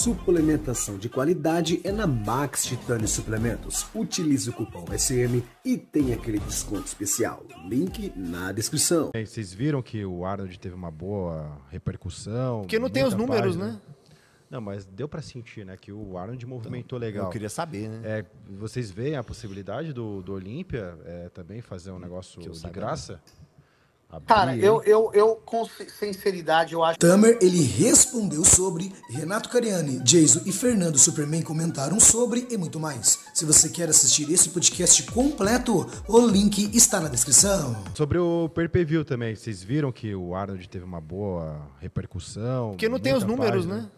Suplementação de qualidade é na Max Titânio Suplementos. Utilize o cupom SM e tem aquele desconto especial. Link na descrição. É, vocês viram que o Arnold teve uma boa repercussão? Porque não tem os números, página. né? Não, mas deu pra sentir, né, que o Arnold movimentou legal. Eu queria saber, né? É, vocês veem a possibilidade do, do Olímpia é, também fazer um negócio eu de saiba, graça? Abrir, Cara, eu, eu, eu, com sinceridade, eu acho Tamer, ele respondeu sobre, Renato Cariani, Jason e Fernando Superman comentaram sobre e muito mais. Se você quer assistir esse podcast completo, o link está na descrição. Sobre o per-per-view também, vocês viram que o Arnold teve uma boa repercussão? Porque não tem os números, página. né?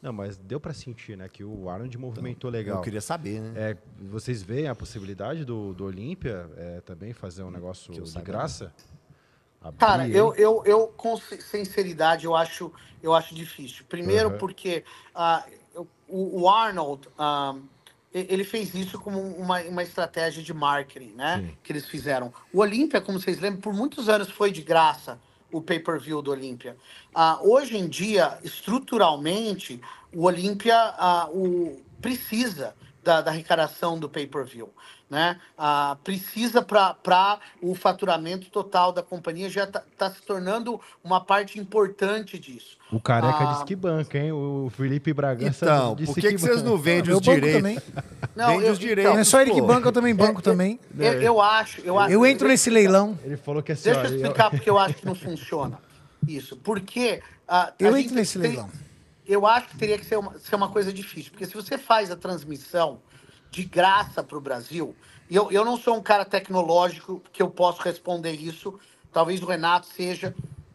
Não, mas deu pra sentir, né, que o Arnold movimentou legal. Eu queria saber, né? É, vocês veem a possibilidade do, do Olímpia é, também fazer um negócio eu de saiba, graça? Abrir, Cara, eu, eu, eu com si- sinceridade, eu acho, eu acho difícil. Primeiro Uhum. porque eu- o, o Arnold, ah, ele fez isso como uma, uma estratégia de marketing, né? Sim. Que eles fizeram. O Olímpia, como vocês lembram, por muitos anos foi de graça o pay-per-view do Olímpia. Ah, hoje em dia, estruturalmente, o Olímpia ah, o, precisa da, da arrecadação do pay-per-view. Né? Ah, precisa para o faturamento total da companhia já está se tornando uma parte importante disso. O careca Ah. disse que banca, hein? O Felipe Bragança Então, disse por que, que vocês não vendem Eu os direitos? também. Não, Vende eu- os então, direitos. Não é só ele que pô. banca, eu também banco também. Eu, eu acho, eu acho. Eu entro nesse leilão. Ele falou que assim, Deixa ó, eu explicar porque eu acho que não funciona isso. Porque ah, Eu entro nesse tem- leilão. Eu acho que teria que ser uma, ser uma coisa difícil, porque se você faz a transmissão de graça para o Brasil, e eu, eu não sou um cara tecnológico que eu posso responder isso, talvez o Renato seja.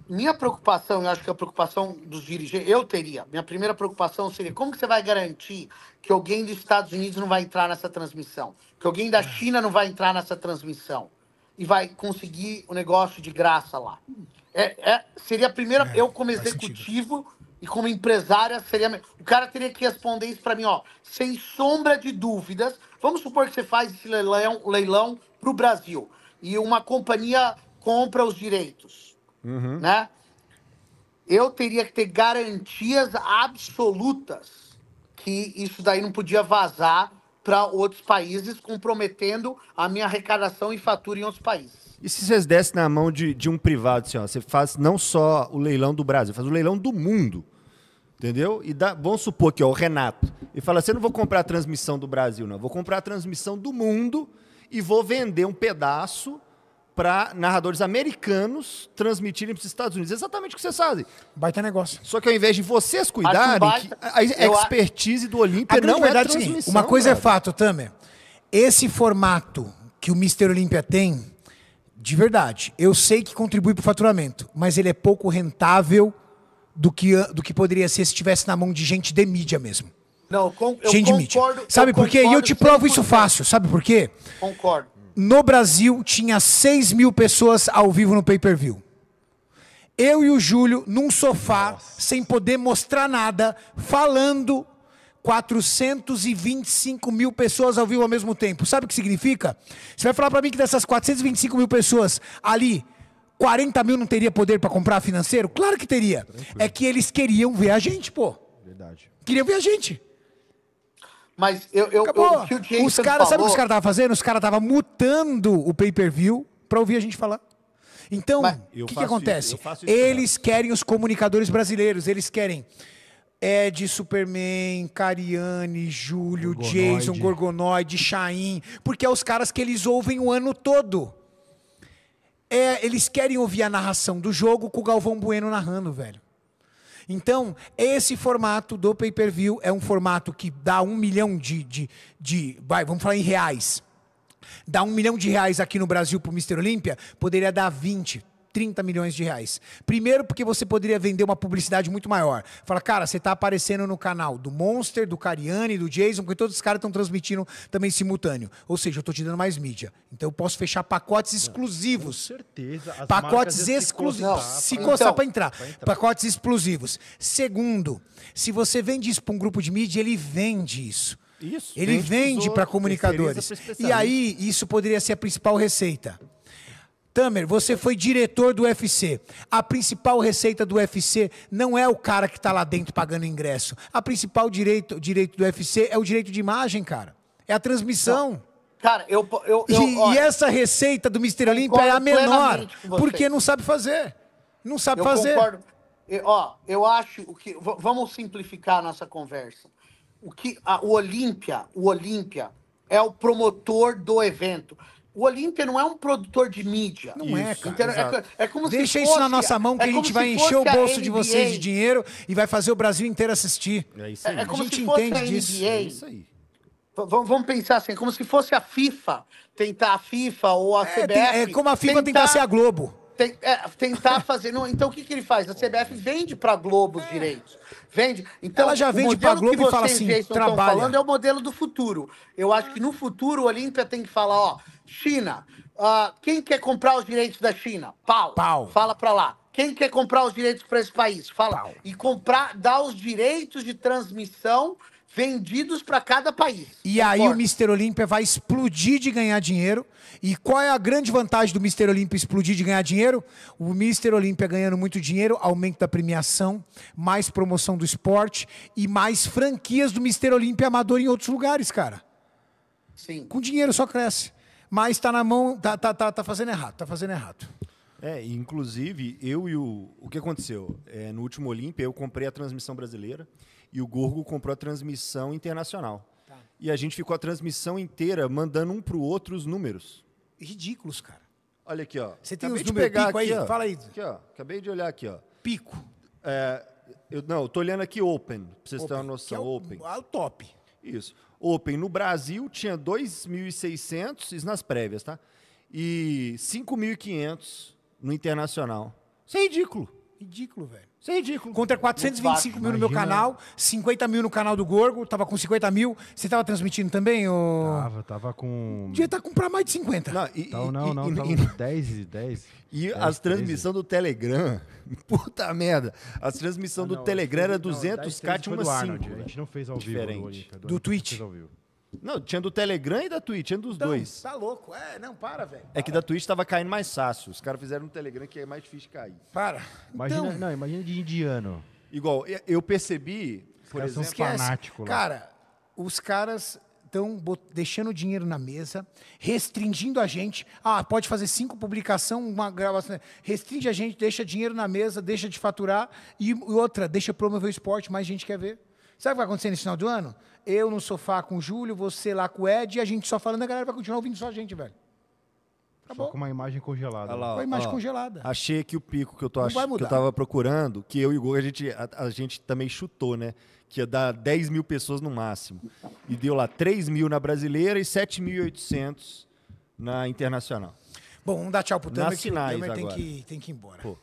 Minha preocupação, eu acho que a preocupação dos dirigentes, eu teria, minha primeira preocupação seria como que você vai garantir que alguém dos Estados Unidos não vai entrar nessa transmissão, que alguém da China não vai entrar nessa transmissão e vai conseguir o negócio de graça lá. É, é- seria a primeira, eu como executivo e como empresária, seria. O cara teria que responder isso para mim, ó, sem sombra de dúvidas. Vamos supor que você faz esse leilão, leilão para o Brasil e uma companhia compra os direitos, né? Eu teria que ter garantias absolutas que isso daí não podia vazar para outros países, comprometendo a minha arrecadação e fatura em outros países. E se vocês dessem na mão de, de um privado, assim, ó, você faz não só o leilão do Brasil, faz o leilão do mundo. Entendeu? E dá, vamos supor que ó, o Renato. E fala assim: eu não vou comprar a transmissão do Brasil, não. Vou comprar a transmissão do mundo e vou vender um pedaço para narradores americanos transmitirem para os Estados Unidos. Exatamente o que vocês fazem. Baita negócio. Só que ao invés de vocês cuidarem, a expertise do Olímpia não é verdade é transmissão. uma coisa é brother. fato, Tamer. Esse formato que o Mr. Olímpia tem, de verdade, eu sei que contribui para o faturamento, mas ele é pouco rentável do que, do que poderia ser se estivesse na mão de gente de mídia mesmo. Não, eu gente de mídia. concordo. Sabe eu por quê? E eu concordo te provo isso 100%. fácil. Sabe por quê? Concordo. No Brasil tinha 6 mil pessoas ao vivo no pay-per-view. Eu e o Júlio num sofá, sem poder mostrar nada, falando 425 mil pessoas ao vivo ao mesmo tempo. Sabe o que significa? Você vai falar pra mim que dessas 425 mil pessoas ali, 40 mil não teria poder pra comprar financeiro? Claro que teria. É que eles queriam ver a gente, pô. Verdade. Queriam ver a gente. Mas eu, eu, Acabou. eu- o que o Jason os caras, sabe o que falou- os caras estavam fazendo? Os caras estavam mutando o pay-per-view pra ouvir a gente falar. Então, o que, que acontece? isso, isso eles querem os comunicadores brasileiros, eles querem Ed, Superman, Cariani, Júlio, Gorgonoide. Jason, Gorgonoide, Chain, porque é os caras que eles ouvem o ano todo. É, eles querem ouvir a narração do jogo com o Galvão Bueno narrando, velho. Então, esse formato do pay-per-view é um formato que dá um milhão de, de, de. Vai, vamos falar em reais. Dá um milhão de reais aqui no Brasil pro Mr. Olímpia, poderia dar 20, 30 milhões de reais. Primeiro, porque você poderia vender uma publicidade muito maior. Fala, cara, você tá aparecendo no canal do Monster, do Cariani, do Jason, porque todos os caras estão transmitindo também simultâneo. Ou seja, eu tô te dando mais mídia. Então eu posso fechar pacotes exclusivos. certeza. As Pacotes exclusivos. Se coçar para entrar. Pacotes exclusivos. Segundo, se você vende isso para um grupo de mídia, ele vende isso. Isso, Ele vende para comunicadores. E aí, isso poderia ser a principal receita. Tamer, você foi diretor do UFC. A principal receita do UFC não é o cara que tá lá dentro pagando ingresso. A principal direito, direito do UFC é o direito de imagem, cara. É a transmissão. Cara, eu. eu, eu E, e olha, essa receita do Mr. Olímpia é a menor, porque não sabe fazer. Não sabe eu fazer. concordo. E, ó, eu acho o que. Vamos simplificar a nossa conversa. O que a, o Olímpia, o Olímpia é o promotor do evento. O Olímpia não é um produtor de mídia. Não é, cara. Entendeu? É, exato. co- é como se Deixa fosse, isso na nossa mão que é a como gente vai encher o bolso de vocês de dinheiro e vai fazer o Brasil inteiro assistir. É isso É, aí. é como A gente se fosse entende a disso. NBA. É isso aí. V- Vamos pensar assim, como se fosse a FIFA tentar a FIFA ou a É, CBF. tem- é como a FIFA tentar ser a Globo. Tem- é, tentar fazer. não, então o que, que ele faz? A CBF vende para Globo os direitos. Vende. Então, Ela já vende pra Globo que e fala vocês, assim, trabalha. falando é o modelo do futuro. Eu acho que no futuro o Olímpia tem que falar, ó, China, ah, quem quer comprar os direitos da China? Pau. Pau. Fala para lá. Quem quer comprar os direitos para esse país? Fala. Pau. E comprar, dar os direitos de transmissão vendidos para cada país. E aí o? Mr. Olímpia vai explodir de ganhar dinheiro. E qual é a grande vantagem do Mr. Olímpia explodir de ganhar dinheiro? O Mr. Olímpia ganhando muito dinheiro, aumento da premiação, mais promoção do esporte e mais franquias do Mr. Olímpia amador em outros lugares, cara. Sim. Com dinheiro só cresce. Mas tá na mão, tá, tá, tá, tá fazendo errado, tá fazendo errado. É, inclusive, eu e o. O que aconteceu? É, no último Olímpia, eu comprei a transmissão brasileira e o Gorgo comprou a transmissão internacional. E a gente ficou a transmissão inteira mandando um pro outro os números. Ridículos, cara. Olha aqui, ó. Você tem Acabei os números pegar pico aí? aqui, ó. Fala aí. Aqui, ó. Acabei de olhar aqui, ó. Pico. É, eu, não, eu tô olhando aqui Open, pra vocês terem uma Que noção. é o, Open. ah, o top. Isso. Open no Brasil tinha 2.600, isso nas prévias, tá? E 5.500 no internacional. Isso é ridículo. Ridículo, velho. Isso é ridículo. Contra 425 mil no meu Imagina- canal, 50 mil no canal do Gorgo, tava com 50 mil. Você tava transmitindo também? Ô... Tava, tava com. Devia estar com pra mais de 50. Não, e, Tava, e- não, e- não, e- tava e- com 10 e 10. E 10, as 13. transmissões do Telegram, puta merda. As transmissões Ah, do Telegram era não, 200 10, k 13 tinha foi do umas Arnold, 5. A gente não fez ao vivo Diferente. no Olímpia, Do Arnold Twitch. Não, tinha do Telegram e da Twitch, tinha dos Então, dois. Tá louco. É, não, para, velho. É que da Twitch tava caindo mais fácil. Os caras fizeram no Telegram que é mais difícil de cair. Para. Imagina, então, não, imagina de indiano. Igual, eu- percebi, por são exemplo, esquece. fanático lá. Cara, os caras estão deixando dinheiro na mesa, restringindo a gente. Ah, pode fazer cinco publicações, uma gravação. Restringe a gente, deixa dinheiro na mesa, deixa de faturar. E outra, deixa promover o esporte, mais gente quer ver. Sabe o que vai acontecer nesse final do ano? Eu no sofá com o Júlio, você lá com o Ed, e a gente só falando, a galera vai continuar ouvindo só a gente, velho. Só com uma imagem congelada. Olha lá, Com a imagem congelada. Achei aqui o pico que eu, tô ach... que eu tava procurando, que eu e o Gol, a gente, a, a gente também chutou, né? Que ia dar 10 mil pessoas no máximo. E deu lá 3 mil na brasileira e 7.800 na internacional. Bom, vamos dar tchau pro Tamer, que o finais Tamer tem que, tem que ir embora. Pô.